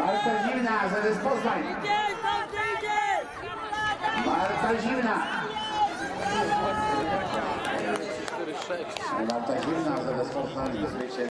Zimna, ZS Poznań. Marta Zimna. 4-6. Marta Zimna, ZS Poznań.